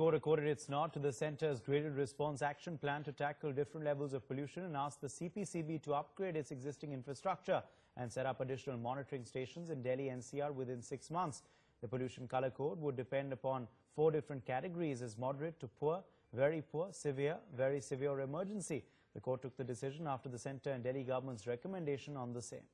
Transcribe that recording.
Court accorded its nod to the center's graded response action plan to tackle different levels of pollution and asked the CPCB to upgrade its existing infrastructure and set up additional monitoring stations in Delhi NCR within six months. The pollution color code would depend upon four different categories as moderate to poor, very poor, severe, very severe or emergency. The court took the decision after the centre and Delhi government's recommendation on the same.